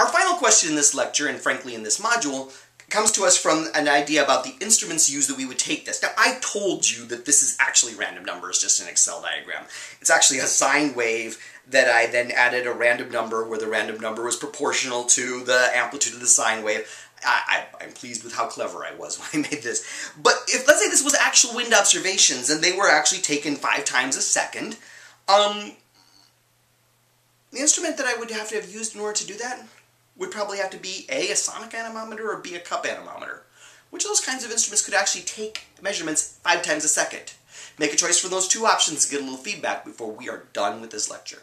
Our final question in this lecture, and frankly in this module, comes to us from an idea about the instruments used that we would take this. Now, I told you that this is actually random numbers, just an Excel diagram. It's actually a sine wave that I then added a random number where the random number was proportional to the amplitude of the sine wave. I, am pleased with how clever I was when I made this. But if, let's say this was actual wind observations and they were actually taken five times a second, um, the instrument that I would have to have used in order to do that would probably have to be A, a sonic anemometer, or B, a cup anemometer. Which of those kinds of instruments could actually take measurements five times a second? Make a choice from those two options and get a little feedback before we are done with this lecture.